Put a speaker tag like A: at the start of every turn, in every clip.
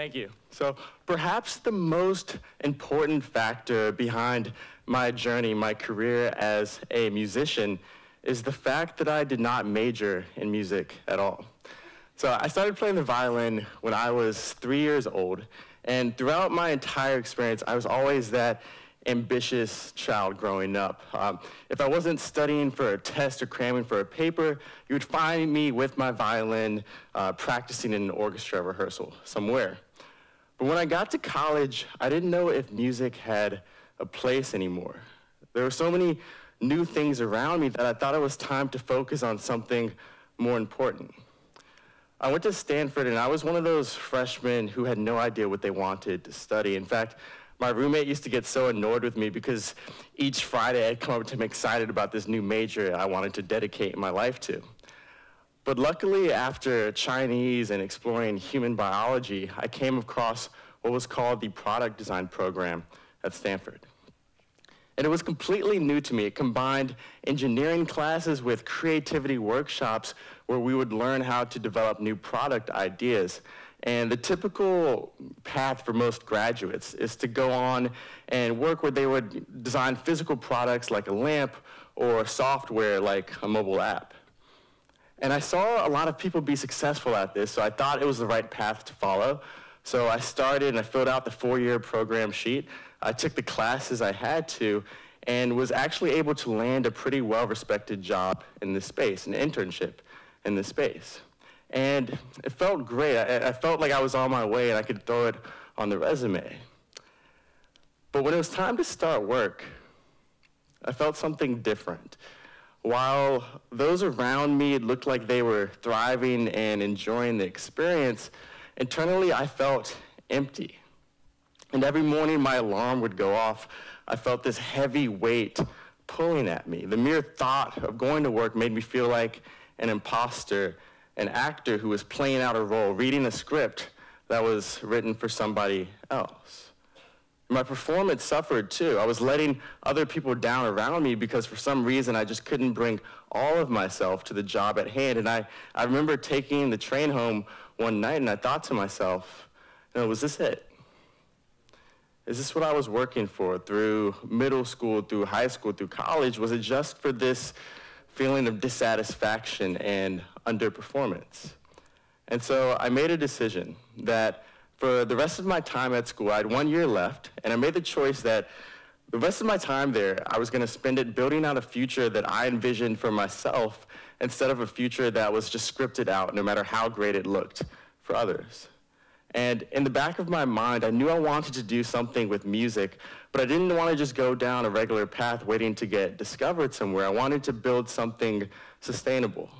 A: Thank you. So perhaps the most important factor behind my journey, my career as a musician, is the fact that I did not major in music at all. So I started playing the violin when I was three years old, and throughout my entire experience, I was always that ambitious child growing up. Um, if I wasn't studying for a test or cramming for a paper, you would find me with my violin uh, practicing in an orchestra rehearsal somewhere. But when I got to college, I didn't know if music had a place anymore. There were so many new things around me that I thought it was time to focus on something more important. I went to Stanford and I was one of those freshmen who had no idea what they wanted to study. In fact, my roommate used to get so annoyed with me because each Friday I'd come up to him excited about this new major I wanted to dedicate my life to. But luckily, after Chinese and exploring human biology, I came across what was called the product design program at Stanford. And it was completely new to me. It combined engineering classes with creativity workshops where we would learn how to develop new product ideas. And the typical path for most graduates is to go on and work where they would design physical products like a lamp or software like a mobile app. And I saw a lot of people be successful at this, so I thought it was the right path to follow. So I started and I filled out the four-year program sheet. I took the classes I had to and was actually able to land a pretty well-respected job in this space, an internship in this space. And it felt great. I, I, felt like I was on my way and I could throw it on the resume. But when it was time to start work, I felt something different. While those around me looked like they were thriving and enjoying the experience, internally I felt empty. And every morning my alarm would go off. I felt this heavy weight pulling at me. The mere thought of going to work made me feel like an imposter, an actor who was playing out a role, reading a script that was written for somebody else. My performance suffered too. I was letting other people down around me because for some reason I just couldn't bring all of myself to the job at hand. And I, I remember taking the train home one night and I thought to myself, you know, was this it? Is this what I was working for through middle school, through high school, through college? Was it just for this feeling of dissatisfaction and underperformance? And so I made a decision that for the rest of my time at school, I had one year left, and I made the choice that the rest of my time there, I was going to spend it building out a future that I envisioned for myself instead of a future that was just scripted out no matter how great it looked for others. And in the back of my mind, I knew I wanted to do something with music, but I didn't want to just go down a regular path waiting to get discovered somewhere. I wanted to build something sustainable.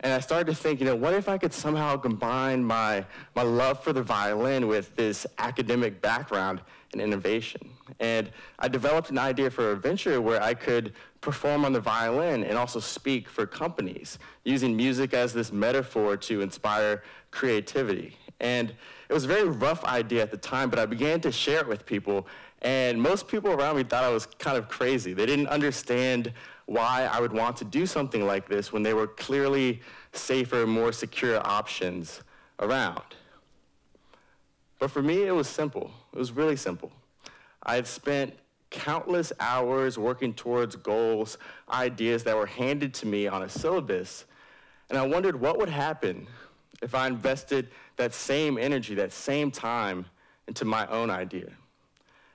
A: And I started to think, you know, what if I could somehow combine my, my love for the violin with this academic background in innovation? And I developed an idea for a venture where I could perform on the violin and also speak for companies, using music as this metaphor to inspire creativity. And it was a very rough idea at the time, but I began to share it with people, and most people around me thought I was kind of crazy. They didn't understand why I would want to do something like this when there were clearly safer, more secure options around. But for me, it was simple. It was really simple. I had spent countless hours working towards goals, ideas that were handed to me on a syllabus, and I wondered what would happen if I invested that same energy, that same time into my own idea.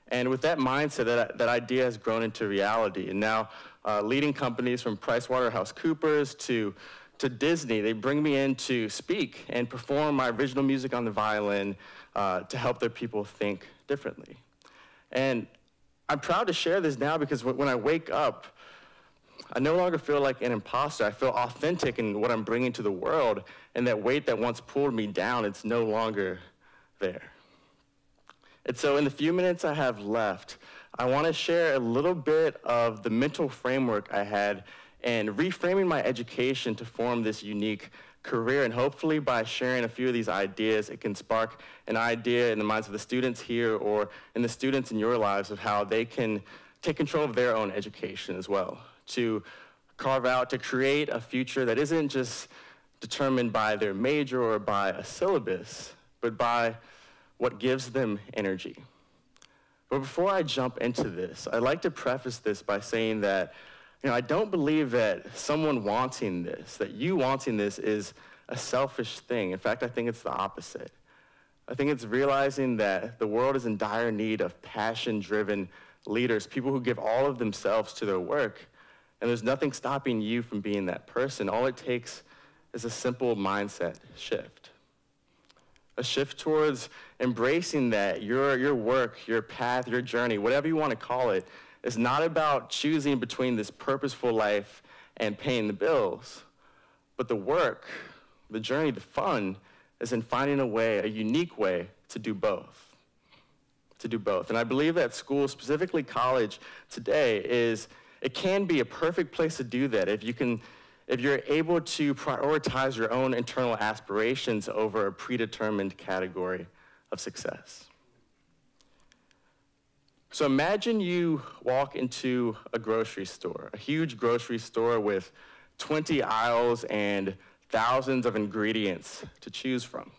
A: And with that mindset, that, that idea has grown into reality. And now, uh, leading companies from PricewaterhouseCoopers to, to Disney, they bring me in to speak and perform my original music on the violin uh, to help their people think differently. And I'm proud to share this now because when I wake up, I no longer feel like an imposter. I feel authentic in what I'm bringing to the world, and that weight that once pulled me down, it's no longer there. And so, in the few minutes I have left, I want to share a little bit of the mental framework I had and reframing my education to form this unique career. And hopefully, by sharing a few of these ideas, it can spark an idea in the minds of the students here or in the students in your lives of how they can take control of their own education as well to carve out to create a future that isn't just determined by their major or by a syllabus, but by what gives them energy. But before I jump into this, I'd like to preface this by saying that you know, I don't believe that someone wanting this, that you wanting this is a selfish thing. In fact, I think it's the opposite. I think it's realizing that the world is in dire need of passion-driven leaders, people who give all of themselves to their work. And there's nothing stopping you from being that person. All it takes is a simple mindset shift. A shift towards embracing that your, your work, your path, your journey, whatever you want to call it, is not about choosing between this purposeful life and paying the bills, but the work, the journey, the fun is in finding a way, a unique way to do both. To do both. And I believe that school, specifically college today, is it can be a perfect place to do that if you can if you're able to prioritize your own internal aspirations over a predetermined category of success. So imagine you walk into a grocery store, a huge grocery store with 20 aisles and thousands of ingredients to choose from.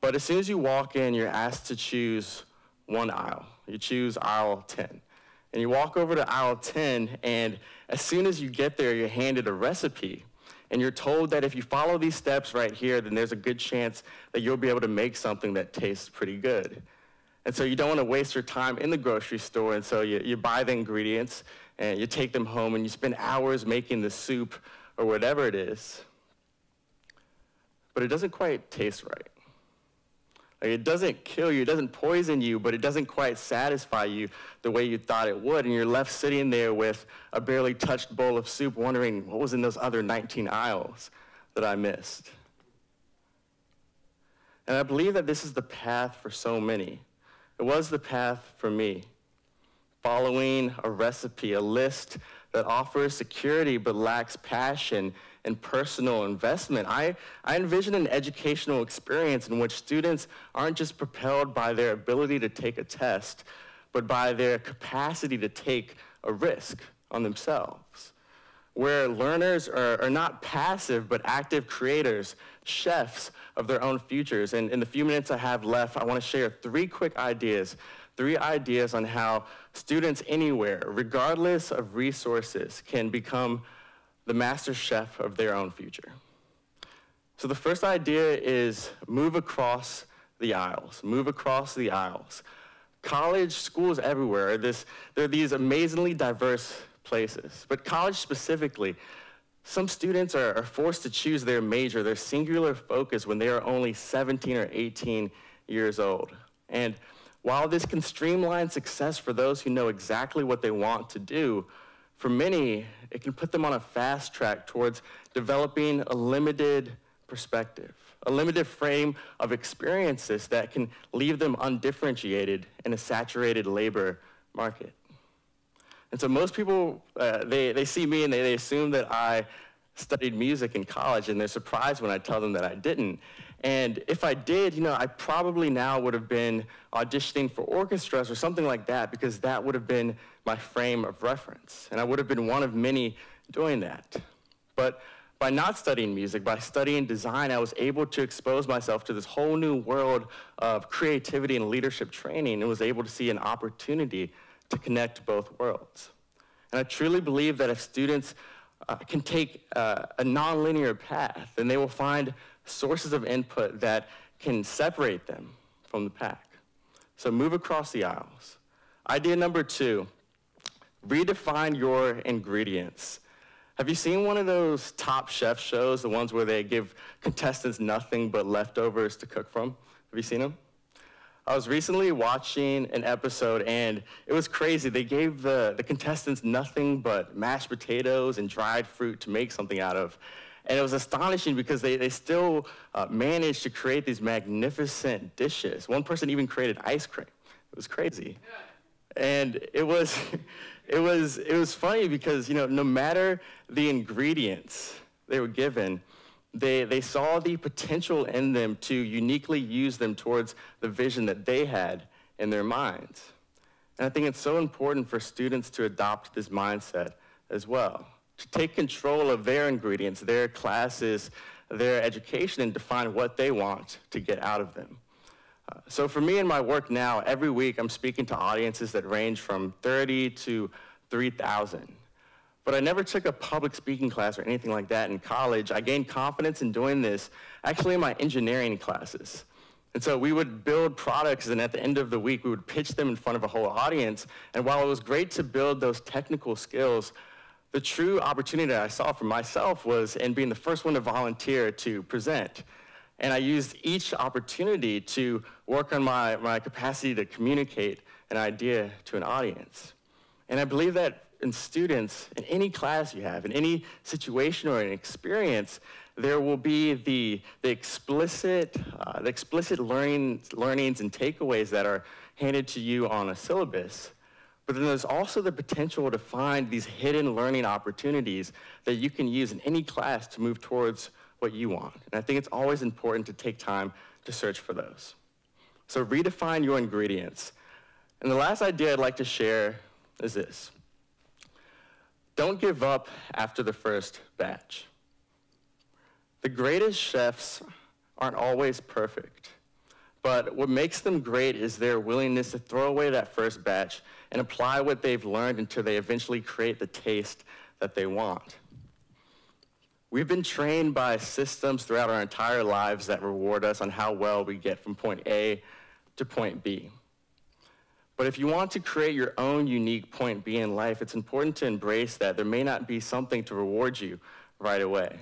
A: But as soon as you walk in, you're asked to choose one aisle. You choose aisle 10. And you walk over to aisle 10, and as soon as you get there, you're handed a recipe. And you're told that if you follow these steps right here, then there's a good chance that you'll be able to make something that tastes pretty good. And so you don't want to waste your time in the grocery store, and so you, you buy the ingredients and you take them home and you spend hours making the soup or whatever it is. But it doesn't quite taste right. Like it doesn't kill you, it doesn't poison you, but it doesn't quite satisfy you the way you thought it would. And you're left sitting there with a barely touched bowl of soup wondering what was in those other 19 aisles that I missed. And I believe that this is the path for so many. It was the path for me, following a recipe, a list that offers security but lacks passion and personal investment. I, I envision an educational experience in which students aren't just propelled by their ability to take a test, but by their capacity to take a risk on themselves. Where learners are, are not passive but active creators, chefs of their own futures. And in the few minutes I have left, I want to share three quick ideas, three ideas on how students anywhere, regardless of resources, can become the master chef of their own future. So the first idea is move across the aisles, move across the aisles. College, schools everywhere, are this, they're these amazingly diverse places. But college specifically, some students are, are, forced to choose their major, their singular focus when they are only 17 or 18 years old. And while this can streamline success for those who know exactly what they want to do, for many, it can put them on a fast track towards developing a limited perspective, a limited frame of experiences that can leave them undifferentiated in a saturated labor market. And so most people, uh, they, they see me and they, they assume that I studied music in college and they're surprised when I tell them that I didn't. And if I did, you know, I probably now would have been auditioning for orchestras or something like that because that would have been my frame of reference. And I would have been one of many doing that. But by not studying music, by studying design, I was able to expose myself to this whole new world of creativity and leadership training and was able to see an opportunity to connect both worlds. And I truly believe that if students uh, can take uh, a nonlinear path, then they will find sources of input that can separate them from the pack. So move across the aisles. Idea number two, redefine your ingredients. Have you seen one of those top chef shows, the ones where they give contestants nothing but leftovers to cook from? Have you seen them? I was recently watching an episode and it was crazy. They gave the, the contestants nothing but mashed potatoes and dried fruit to make something out of. And it was astonishing because they, they still uh, managed to create these magnificent dishes. One person even created ice cream. It was crazy. And it was, it was, it was funny because, you know, no matter the ingredients they were given, they, they saw the potential in them to uniquely use them towards the vision that they had in their minds. And I think it's so important for students to adopt this mindset as well. To take control of their ingredients, their classes, their education, and define what they want to get out of them. Uh, so for me in my work now, every week I'm speaking to audiences that range from 30 to 3,000. But I never took a public speaking class or anything like that in college. I gained confidence in doing this actually in my engineering classes. And so we would build products, and at the end of the week, we would pitch them in front of a whole audience. And while it was great to build those technical skills, the true opportunity that I saw for myself was in being the first one to volunteer to present. And I used each opportunity to work on my, my capacity to communicate an idea to an audience. And I believe that in students, in any class you have, in any situation or an experience, there will be the, the explicit, uh, the explicit learning, learnings and takeaways that are handed to you on a syllabus. But then there's also the potential to find these hidden learning opportunities that you can use in any class to move towards what you want. And I think it's always important to take time to search for those. So redefine your ingredients. And the last idea I'd like to share is this. Don't give up after the first batch. The greatest chefs aren't always perfect, but what makes them great is their willingness to throw away that first batch and apply what they've learned until they eventually create the taste that they want. We've been trained by systems throughout our entire lives that reward us on how well we get from point A to point B. But if you want to create your own unique point B in life, it's important to embrace that there may not be something to reward you right away.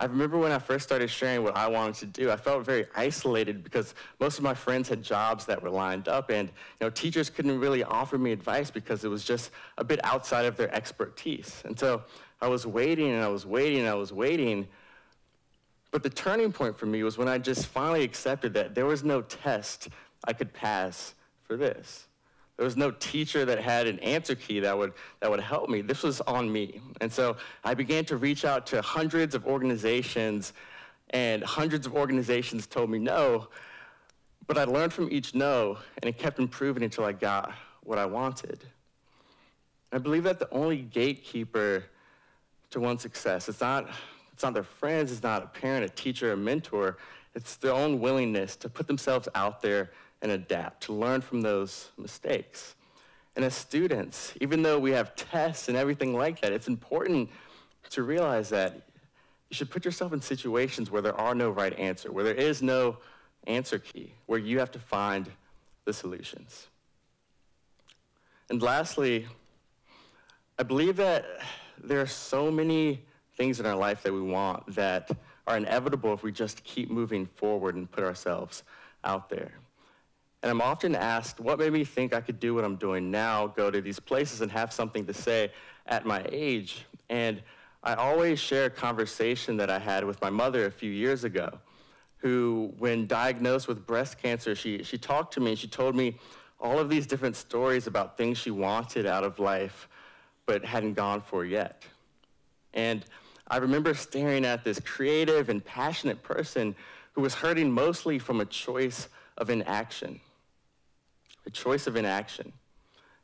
A: I remember when I first started sharing what I wanted to do, I felt very isolated because most of my friends had jobs that were lined up and you know, teachers couldn't really offer me advice because it was just a bit outside of their expertise. And so I was waiting and I was waiting and I was waiting. But the turning point for me was when I just finally accepted that there was no test I could pass for this. There was no teacher that had an answer key that would, that would help me. This was on me. And so I began to reach out to hundreds of organizations, and hundreds of organizations told me no. But I learned from each no, and it kept improving until I got what I wanted. I believe that the only gatekeeper to one's success, it's not, it's not their friends, it's not a parent, a teacher, a mentor, it's their own willingness to put themselves out there and adapt, to learn from those mistakes. And as students, even though we have tests and everything like that, it's important to realize that you should put yourself in situations where there are no right answer, where there is no answer key, where you have to find the solutions. And lastly, I believe that there are so many things in our life that we want that are inevitable if we just keep moving forward and put ourselves out there. And I'm often asked, what made me think I could do what I'm doing now, go to these places and have something to say at my age? And I always share a conversation that I had with my mother a few years ago, who, when diagnosed with breast cancer, she, she talked to me and she told me all of these different stories about things she wanted out of life, but hadn't gone for yet. And I remember staring at this creative and passionate person who was hurting mostly from a choice of inaction a choice of inaction.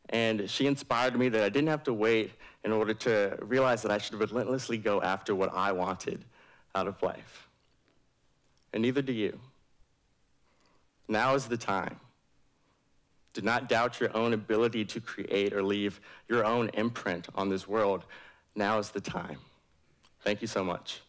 A: And she inspired me that I didn't have to wait in order to realize that I should relentlessly go after what I wanted out of life. And neither do you. Now is the time. Do not doubt your own ability to create or leave your own imprint on this world. Now is the time. Thank you so much.